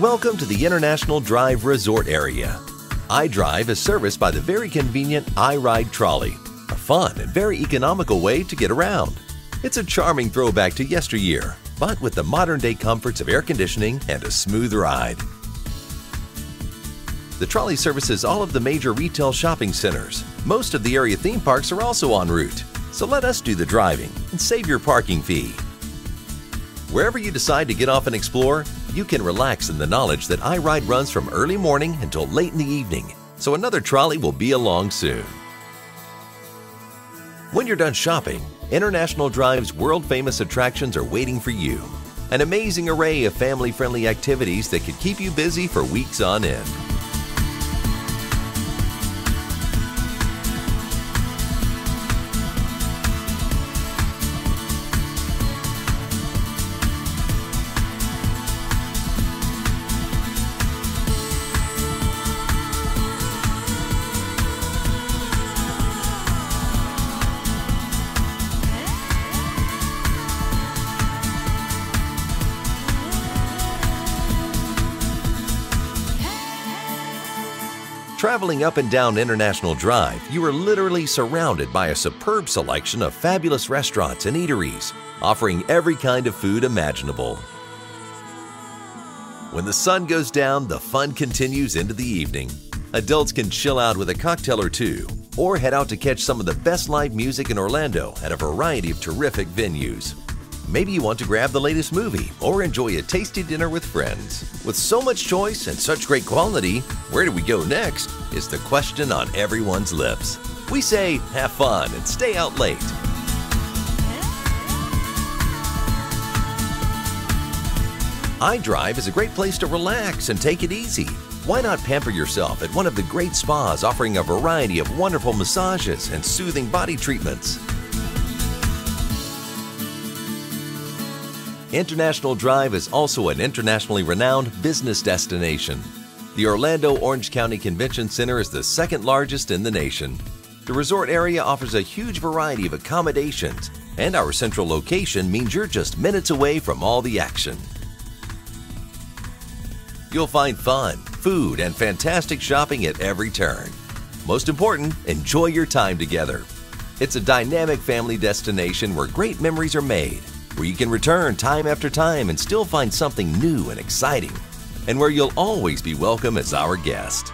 Welcome to the International Drive Resort area. iDrive is serviced by the very convenient iRide Trolley, a fun and very economical way to get around. It's a charming throwback to yesteryear, but with the modern day comforts of air conditioning and a smooth ride. The trolley services all of the major retail shopping centers. Most of the area theme parks are also en route, so let us do the driving and save your parking fee. Wherever you decide to get off and explore, you can relax in the knowledge that iRide runs from early morning until late in the evening, so another trolley will be along soon. When you're done shopping, International Drive's world-famous attractions are waiting for you. An amazing array of family-friendly activities that could keep you busy for weeks on end. Traveling up and down International Drive, you are literally surrounded by a superb selection of fabulous restaurants and eateries, offering every kind of food imaginable. When the sun goes down, the fun continues into the evening. Adults can chill out with a cocktail or two, or head out to catch some of the best live music in Orlando at a variety of terrific venues. Maybe you want to grab the latest movie or enjoy a tasty dinner with friends. With so much choice and such great quality, where do we go next? Is the question on everyone's lips. We say have fun and stay out late. iDrive is a great place to relax and take it easy. Why not pamper yourself at one of the great spas offering a variety of wonderful massages and soothing body treatments? International Drive is also an internationally renowned business destination. The Orlando Orange County Convention Center is the second largest in the nation. The resort area offers a huge variety of accommodations, and our central location means you're just minutes away from all the action. You'll find fun, food, and fantastic shopping at every turn. Most important, enjoy your time together. It's a dynamic family destination where great memories are made where you can return time after time and still find something new and exciting, and where you'll always be welcome as our guest.